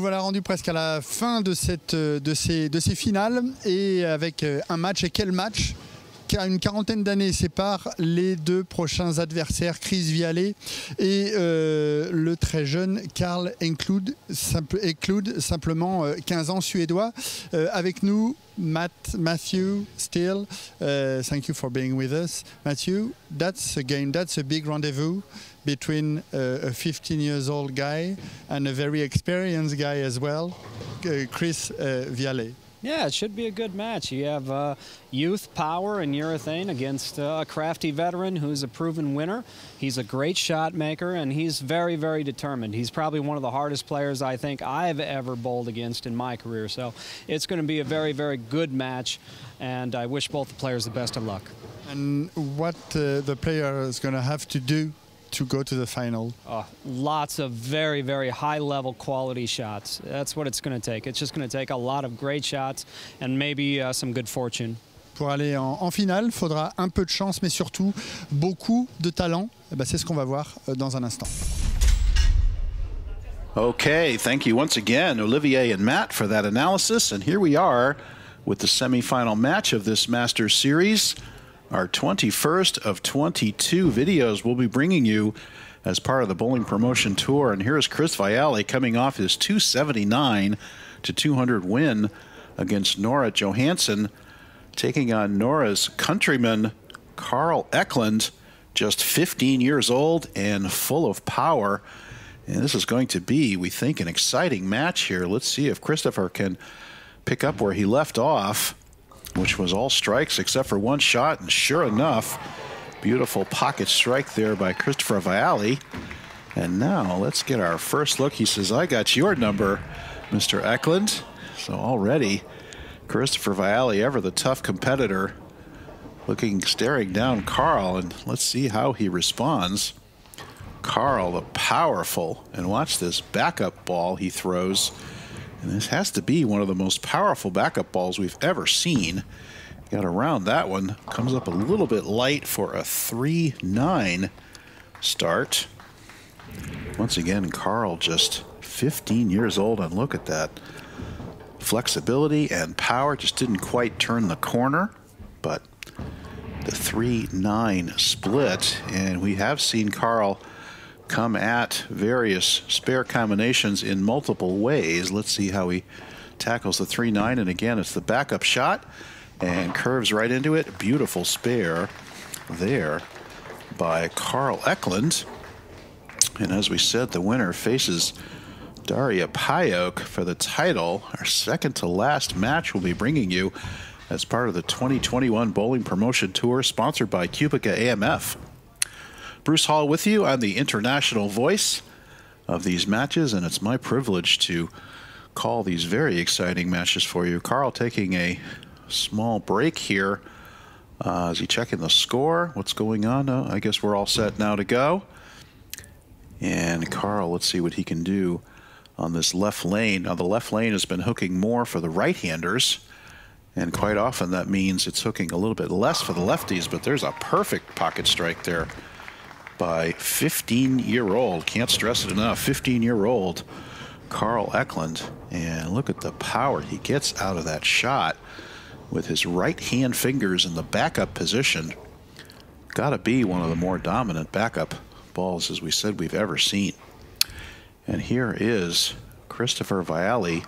Nous voilà rendus presque à la fin de, de, ces, de ces finales et avec un match. Et quel match? Une quarantaine d'années séparent les deux prochains adversaires, Chris Vialet et euh, le très jeune Karl Encloud, simplement 15 euh, ans suédois. Euh, avec nous, Matt, Matthew. Uh, thank you for being with us. Matthew, that's again, that's a big rendezvous between uh, a 15 years old guy and a very experienced guy as well, Chris uh, Vialet. Yeah, it should be a good match. You have uh, youth power and urethane against uh, a crafty veteran who's a proven winner. He's a great shot maker and he's very, very determined. He's probably one of the hardest players I think I've ever bowled against in my career. So it's going to be a very, very good match, and I wish both the players the best of luck. And what uh, the player is going to have to do to go to the final? Uh, lots of very, very high level quality shots. That's what it's going to take. It's just going to take a lot of great shots and maybe uh, some good fortune. Pour aller en, en, finale, il faudra un peu de chance, mais surtout beaucoup de talent. Eh ben, C'est ce qu'on va voir euh, dans un instant. Okay, thank you once again, Olivier and Matt, for that analysis. And here we are with the semifinal match of this Masters Series our 21st of 22 videos we'll be bringing you as part of the bowling promotion tour. And here's Chris Viale coming off his 279 to 200 win against Nora Johansson, taking on Nora's countryman Carl Eklund, just 15 years old and full of power. And this is going to be, we think, an exciting match here. Let's see if Christopher can pick up where he left off which was all strikes except for one shot. And sure enough, beautiful pocket strike there by Christopher Viale. And now let's get our first look. He says, I got your number, Mr. Eklund. So already, Christopher Viale, ever the tough competitor, looking, staring down Carl. And let's see how he responds. Carl, the powerful, and watch this backup ball he throws. And this has to be one of the most powerful backup balls we've ever seen. Got around that one. Comes up a little bit light for a 3-9 start. Once again, Carl just 15 years old, and look at that. Flexibility and power just didn't quite turn the corner, but the 3-9 split, and we have seen Carl come at various spare combinations in multiple ways. Let's see how he tackles the 3-9. And again, it's the backup shot and curves right into it. Beautiful spare there by Carl Eklund. And as we said, the winner faces Daria Pajak for the title. Our second to last match will be bringing you as part of the 2021 Bowling Promotion Tour sponsored by QubicaAMF. Bruce Hall with you. I'm the international voice of these matches, and it's my privilege to call these very exciting matches for you. Carl taking a small break here. Uh, is he checking the score? What's going on? Uh, I guess we're all set now to go. And Carl, let's see what he can do on this left lane. Now, the left lane has been hooking more for the right handers. And quite often that means it's hooking a little bit less for the lefties, but there's a perfect pocket strike there by 15 year old, can't stress it enough, 15 year old Carl Eklund. And look at the power he gets out of that shot with his right hand fingers in the backup position. Got to be one of the more dominant backup balls, as we said, we've ever seen. And here is Christopher Viale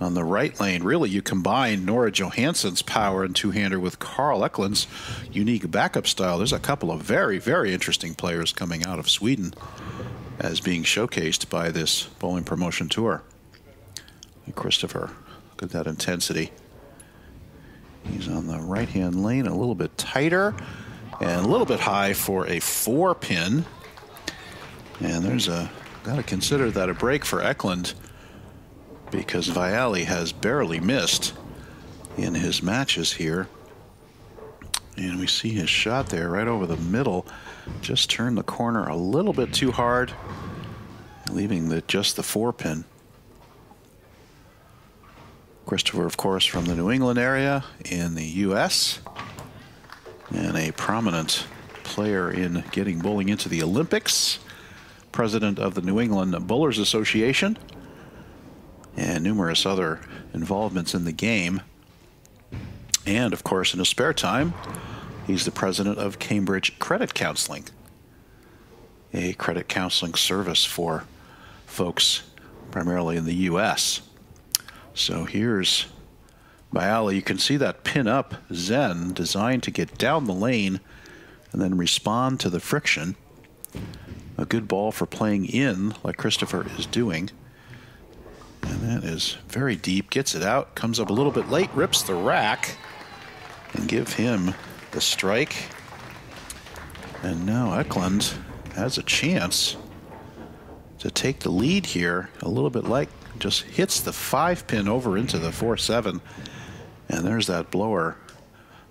on the right lane. Really, you combine Nora Johansson's power and two-hander with Carl Eklund's unique backup style. There's a couple of very, very interesting players coming out of Sweden as being showcased by this bowling promotion tour. And Christopher, look at that intensity. He's on the right-hand lane, a little bit tighter and a little bit high for a four pin. And there's a, got to consider that a break for Eklund because Viale has barely missed in his matches here. And we see his shot there right over the middle. Just turned the corner a little bit too hard, leaving the, just the four pin. Christopher, of course, from the New England area in the U.S. and a prominent player in getting bowling into the Olympics. President of the New England Bowlers Association and numerous other involvements in the game. And of course, in his spare time, he's the president of Cambridge Credit Counseling, a credit counseling service for folks primarily in the U.S. So here's Viale. You can see that pin up Zen designed to get down the lane and then respond to the friction. A good ball for playing in like Christopher is doing. And that is very deep. Gets it out. Comes up a little bit late. Rips the rack. And give him the strike. And now Eklund has a chance to take the lead here. A little bit like just hits the five pin over into the 4 7. And there's that blower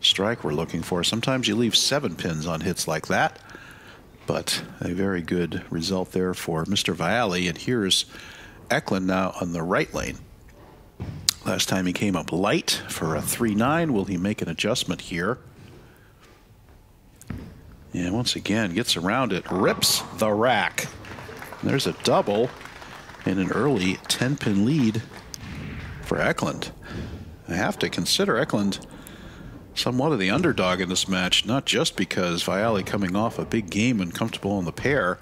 strike we're looking for. Sometimes you leave seven pins on hits like that. But a very good result there for Mr. Viale. And here's Eklund now on the right lane. Last time he came up light for a 3-9. Will he make an adjustment here? And once again, gets around it, rips the rack. There's a double and an early 10-pin lead for Eklund. I have to consider Eklund somewhat of the underdog in this match, not just because Viale coming off a big game and comfortable on the pair,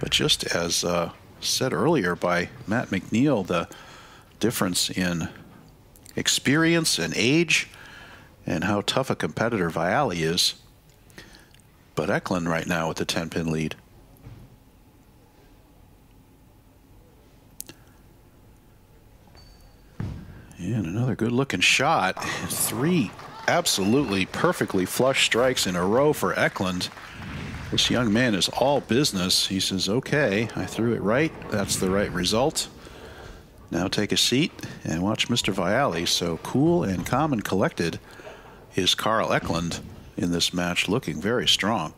but just as uh, said earlier by Matt McNeil, the difference in experience and age and how tough a competitor Viale is. But Eklund right now with the 10 pin lead. And another good looking shot. Three absolutely perfectly flush strikes in a row for Eklund. This young man is all business. He says, okay, I threw it right. That's the right result. Now take a seat and watch Mr. Viale. So cool and calm and collected is Carl Eklund in this match, looking very strong.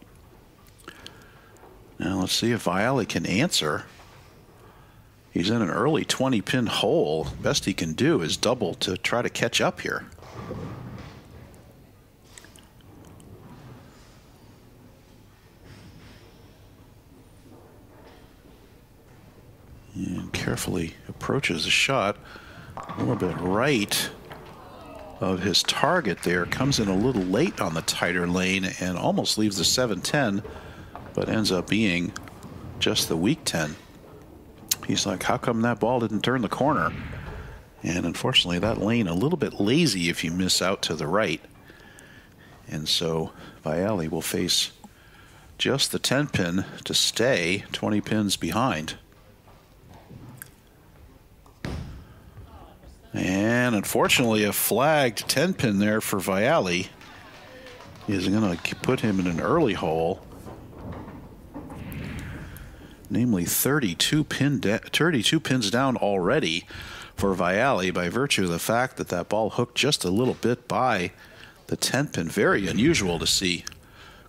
Now let's see if Viale can answer. He's in an early 20 pin hole. Best he can do is double to try to catch up here. and carefully approaches the shot. A little bit right of his target there. Comes in a little late on the tighter lane and almost leaves the 710 but ends up being just the weak 10 he's like how come that ball didn't turn the corner? And unfortunately that lane a little bit lazy if you miss out to the right. And so Viale will face just the 10 pin to stay 20 pins behind And unfortunately, a flagged 10 pin there for Viale is going to put him in an early hole. Namely, 32, pin 32 pins down already for Viale by virtue of the fact that that ball hooked just a little bit by the 10 pin. Very unusual to see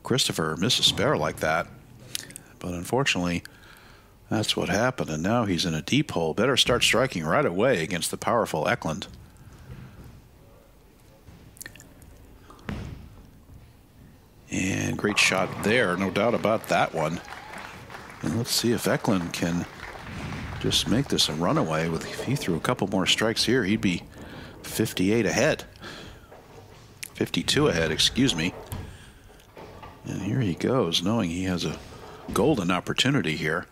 Christopher miss a spare like that. But unfortunately, that's what happened, and now he's in a deep hole. Better start striking right away against the powerful Eklund. And great shot there, no doubt about that one. And let's see if Eklund can just make this a runaway. With if he threw a couple more strikes here, he'd be 58 ahead. 52 ahead, excuse me. And here he goes, knowing he has a golden opportunity here.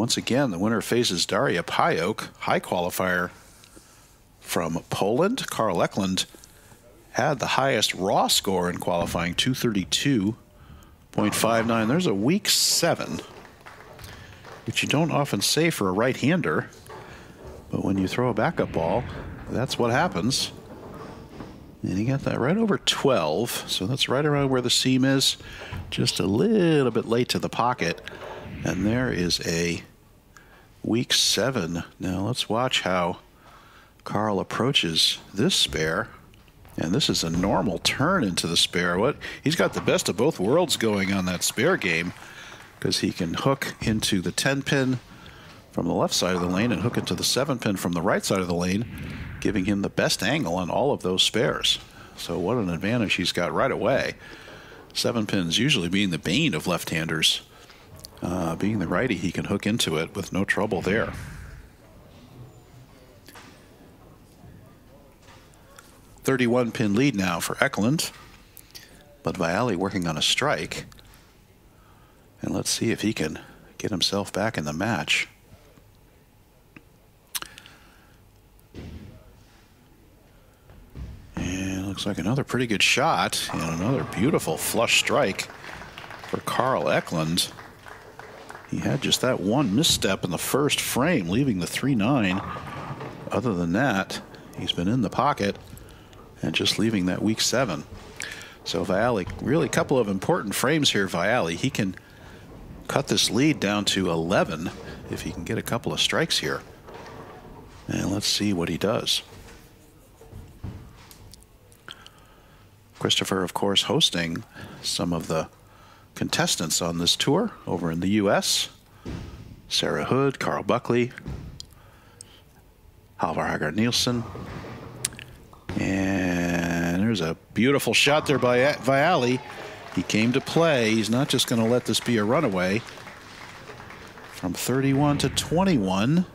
Once again, the winner faces Daria Pajak, high qualifier from Poland. Carl Eklund had the highest raw score in qualifying, 232.59. There's a weak seven, which you don't often say for a right hander. But when you throw a backup ball, that's what happens. And he got that right over 12, so that's right around where the seam is, just a little bit late to the pocket. And there is a week seven. Now let's watch how Carl approaches this spare. And this is a normal turn into the spare. What he's got the best of both worlds going on that spare game because he can hook into the 10 pin from the left side of the lane and hook into the 7 pin from the right side of the lane, giving him the best angle on all of those spares. So what an advantage he's got right away. 7 pins usually being the bane of left-handers Uh, being the righty, he can hook into it with no trouble there. Thirty-one pin lead now for Eklund, but Viale working on a strike. And let's see if he can get himself back in the match. And looks like another pretty good shot and another beautiful flush strike for Carl Eklund. He had just that one misstep in the first frame, leaving the 3 9. Other than that, he's been in the pocket and just leaving that weak seven. So Viale, really a couple of important frames here, Viale. He can cut this lead down to 11 if he can get a couple of strikes here. And let's see what he does. Christopher, of course, hosting some of the contestants on this tour over in the U.S. Sarah Hood, Carl Buckley, Halvar Hagard Nielsen. And there's a beautiful shot there by Viale. He came to play. He's not just going to let this be a runaway. From 31 to 21,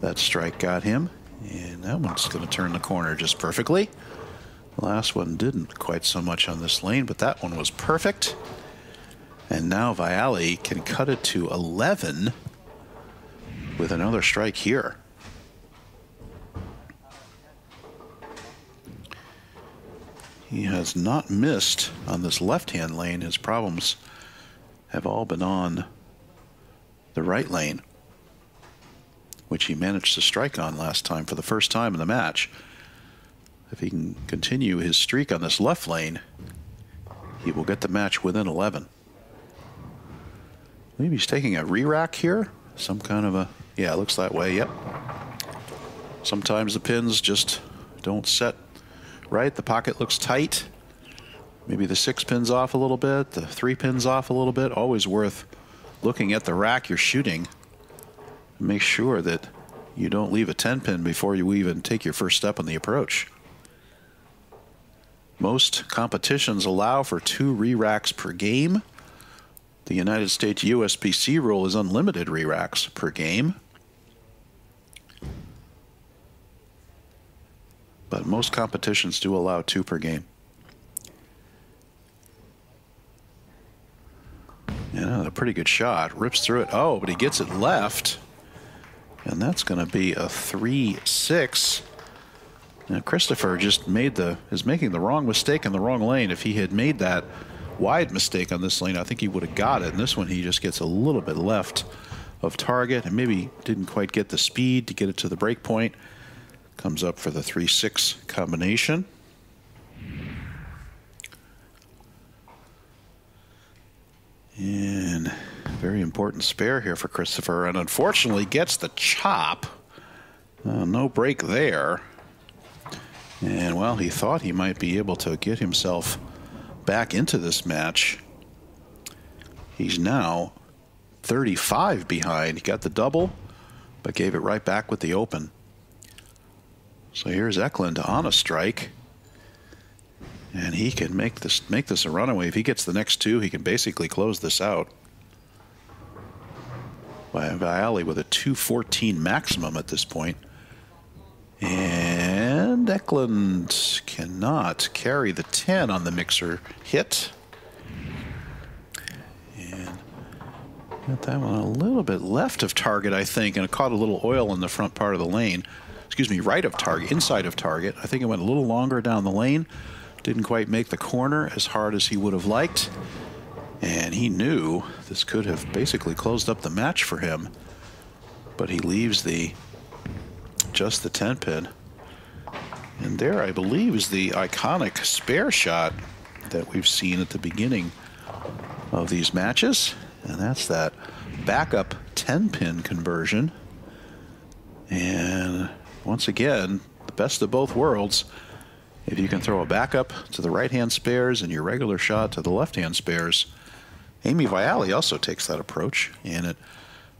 that strike got him. And that one's going to turn the corner just perfectly. The last one didn't quite so much on this lane, but that one was perfect. And now Viale can cut it to 11 with another strike here. He has not missed on this left-hand lane. His problems have all been on the right lane, which he managed to strike on last time for the first time in the match. If he can continue his streak on this left lane, he will get the match within 11. Maybe he's taking a re-rack here. Some kind of a, yeah, it looks that way, yep. Sometimes the pins just don't set right? The pocket looks tight. Maybe the six pins off a little bit, the three pins off a little bit. Always worth looking at the rack you're shooting. Make sure that you don't leave a 10 pin before you even take your first step on the approach. Most competitions allow for two re-racks per game. The United States USBC rule is unlimited re-racks per game. but most competitions do allow two per game. Yeah, a pretty good shot. Rips through it. Oh, but he gets it left. And that's going to be a 3-6. Now, Christopher just made the is making the wrong mistake in the wrong lane. If he had made that wide mistake on this lane, I think he would have got it. And this one, he just gets a little bit left of target and maybe didn't quite get the speed to get it to the break point. Comes up for the 3-6 combination. And very important spare here for Christopher, and unfortunately gets the chop. Uh, no break there. And well, he thought he might be able to get himself back into this match. He's now 35 behind. He got the double, but gave it right back with the open. So here's Eklund on a strike. And he can make this make this a runaway. If he gets the next two, he can basically close this out. By Viale with a 214 maximum at this point. And Eklund cannot carry the 10 on the mixer hit. And got that one a little bit left of target, I think, and it caught a little oil in the front part of the lane excuse me, right of target, inside of target. I think it went a little longer down the lane. Didn't quite make the corner as hard as he would have liked. And he knew this could have basically closed up the match for him. But he leaves the just the 10 pin. And there, I believe, is the iconic spare shot that we've seen at the beginning of these matches. And that's that backup 10 pin conversion. And once again, the best of both worlds. If you can throw a backup to the right hand spares and your regular shot to the left hand spares, Amy Viale also takes that approach, and it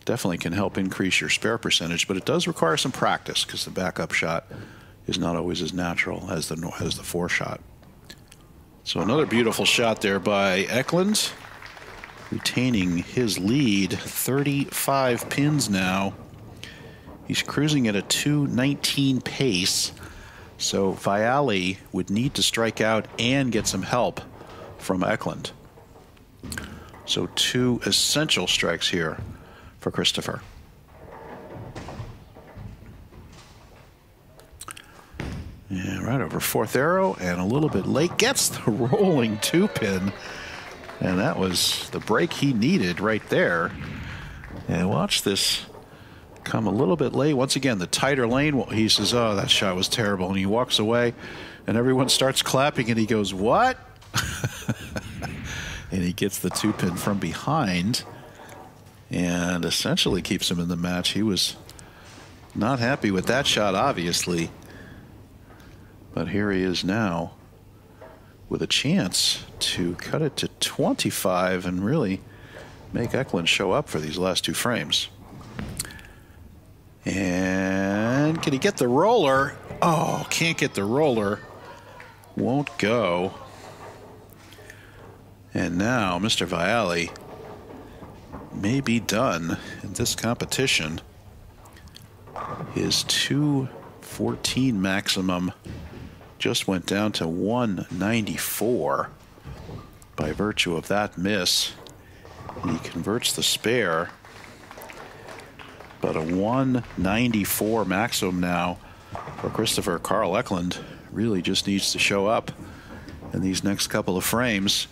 definitely can help increase your spare percentage, but it does require some practice because the backup shot is not always as natural as the as the four shot. So another beautiful shot there by Eklund. retaining his lead. 35 pins now. He's cruising at a 219 pace. So Viale would need to strike out and get some help from Eklund. So two essential strikes here for Christopher. Right over fourth arrow and a little bit late. Gets the rolling two pin. And that was the break he needed right there. And watch this come a little bit late. Once again, the tighter lane. He says, Oh, that shot was terrible. And he walks away, and everyone starts clapping, and he goes, What? and he gets the two pin from behind and essentially keeps him in the match. He was not happy with that shot, obviously. But here he is now with a chance to cut it to 25 and really make Eklund show up for these last two frames. And can he get the roller? Oh, can't get the roller. Won't go. And now Mr. Viale may be done in this competition. His 214 maximum just went down to 194 by virtue of that miss. He converts the spare, but a 194 maximum now for Christopher Carl Eklund really just needs to show up in these next couple of frames,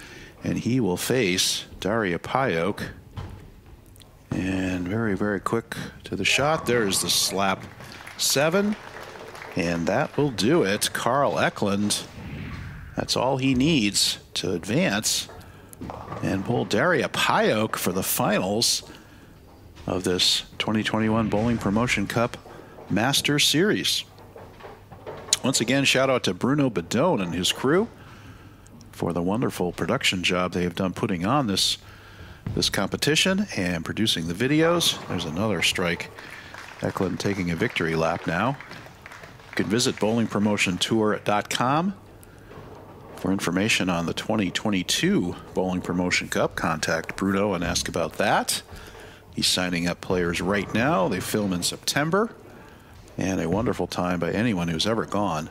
and he will face Daria Pajak. And very, very quick to the shot. There's the slap seven. And that will do it. Carl Eklund, that's all he needs to advance and pull Daria Pajak for the finals of this 2021 Bowling Promotion Cup Master Series. Once again, shout out to Bruno Bedone and his crew for the wonderful production job they have done putting on this this competition and producing the videos. There's another strike. Eklund taking a victory lap now can visit bowlingpromotiontour.com for information on the 2022 Bowling Promotion Cup. Contact Bruno and ask about that. He's signing up players right now. They film in September. And a wonderful time by anyone who's ever gone.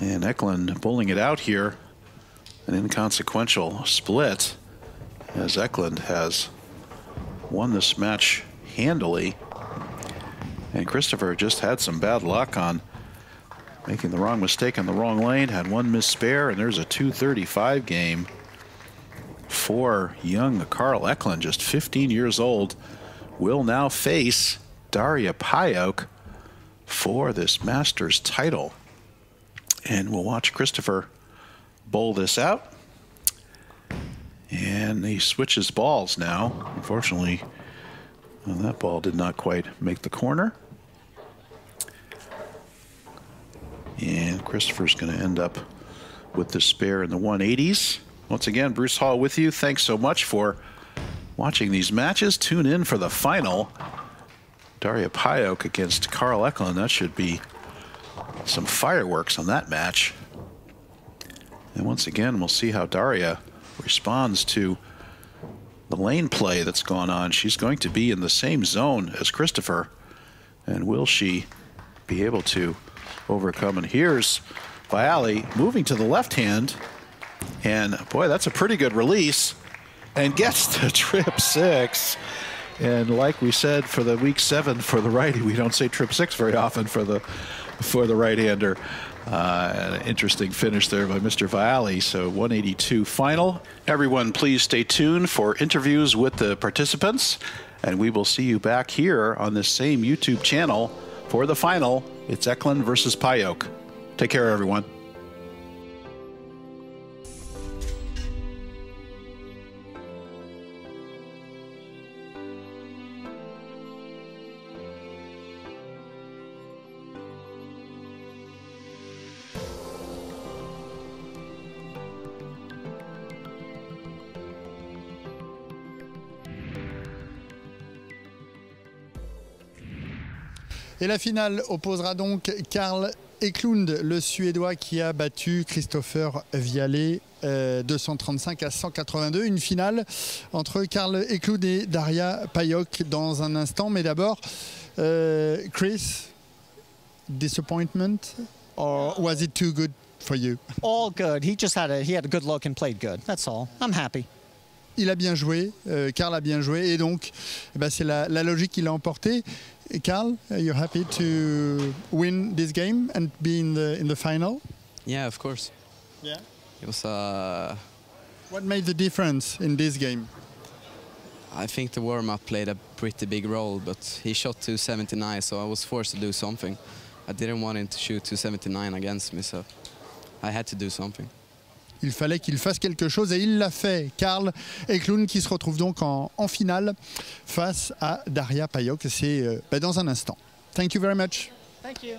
And Eklund bowling it out here. An inconsequential split as Eklund has won this match handily. And Christopher just had some bad luck on making the wrong mistake on the wrong lane, had one miss spare, and there's a 235 game for young Carl Eklund, just 15 years old, will now face Daria Pajak for this Masters title. And we'll watch Christopher bowl this out. And he switches balls now. Unfortunately, well, that ball did not quite make the corner. And Christopher's going to end up with the spare in the 180s. Once again, Bruce Hall with you. Thanks so much for watching these matches. Tune in for the final. Daria Pajak against Carl Eklund. That should be some fireworks on that match. And once again, we'll see how Daria responds to the lane play that's gone on. She's going to be in the same zone as Christopher. And will she be able to overcome? And here's Viale moving to the left hand. And boy, that's a pretty good release. And gets the trip six. And like we said for the week seven for the righty, we don't say trip six very often for the for the right-hander. Uh, an interesting finish there by Mr. Viale. So 182 final. Everyone, please stay tuned for interviews with the participants, and we will see you back here on this same YouTube channel for the final. It's Eklund versus Pajak. Take care, everyone. Et la finale opposera donc Karl Eklund, le Suédois qui a battu Christopher Vialet euh, 235 à 182. Une finale entre Karl Eklund et Daria Payok dans un instant. Mais d'abord, euh, Chris, disappointment? Or was it too good for you? All good. He just had a he had a good look and played good. That's all. I'm happy. Il a bien joué, euh, Karl a bien joué, et donc eh ben, c'est la, la logique qu'il a emporté. Et are you're happy to win this game and be in the in the final? Yeah, of course. Yeah. It was. Uh, What made the difference in this game? I think the warm-up played a pretty big role, but he shot 279, so I was forced to do something. I didn't want him to shoot 279 against me, so I had to do something. Il fallait qu'il fasse quelque chose et il l'a fait. Karl Eklund qui se retrouve donc en, finale face à Daria Payok. C'est euh, ben, dans un instant. Thank you very much. Thank you.